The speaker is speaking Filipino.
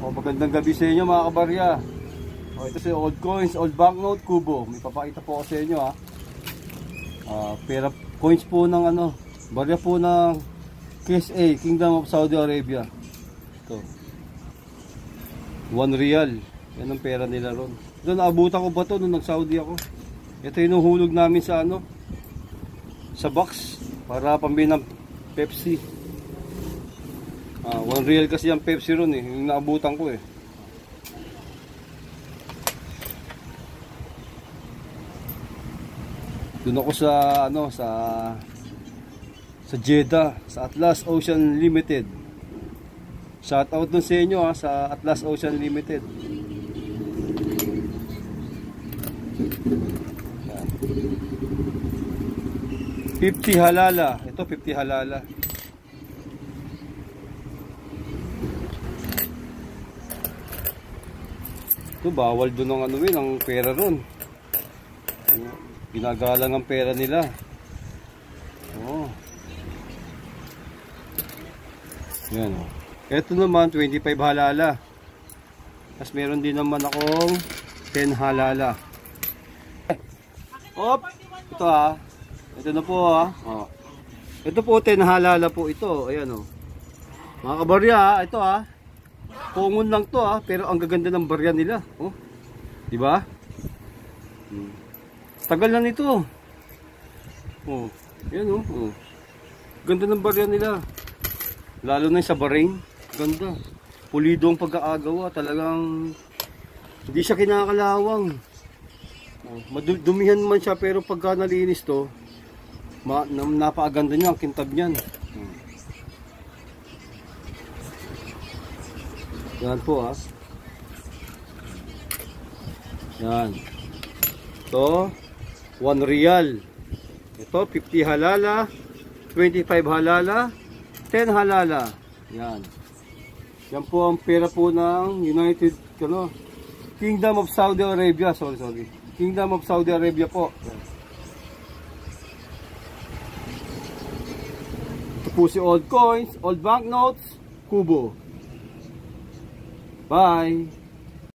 O, magandang gabi sa inyo mga kabarya. O, ito si Old Coins, Old Banknote, Kubo. May papakita po ako sa inyo ha. Ah, pera, coins po ng ano, barya po ng KSA, Kingdom of Saudi Arabia. Ito. One real. Yan ang pera nila ron. Ito, naabutan ko ba to nung nag-Saudi ako? Ito yung nuhulog namin sa ano, sa box para pambili ng Pepsi. Ah, one real kasi yung Pepsi ron eh, yung naabutan ko eh. Doon ako sa ano sa sa Jeddah, sa Atlas Ocean Limited. Shout out dun sa inyo ha, sa Atlas Ocean Limited. Yan. 50 halala. Ito 50 halala. Ito bawal doon ng ano eh, ng pera ron. Ginagalang ang pera nila. Oh. Yan oh. Ito naman 25 halala. Tapos meron din naman akong 10 halala. Op. Ito ah. Ito na po ah. Oh. Ito po 10 halala po ito. Ayan oh. Mga kabarya ah, ito ah. Pungon lang to ah, pero ang gaganda ng barya nila. Oh. 'Di ba? Hmm. Tagal na nito. Oh. Yan oh. oh. Ganda ng barya nila. Lalo na sa baring. Ganda. Pulido ang pagkaagawa. Talagang hindi siya kinakalawang. Oh. Madumihan man siya pero pagka nalinis to, ma napakaganda niya ang kintab niyan. Hmm. Yan po ah. Yan. Ito, 1 real. Ito, 50 halala, 25 halala, 10 halala. Yan. Yan po ang pera po ng United ano, Kingdom of Saudi Arabia. Sorry, sorry. Kingdom of Saudi Arabia po. Yan. Ito po si old coins, old banknotes, kubo. Bye!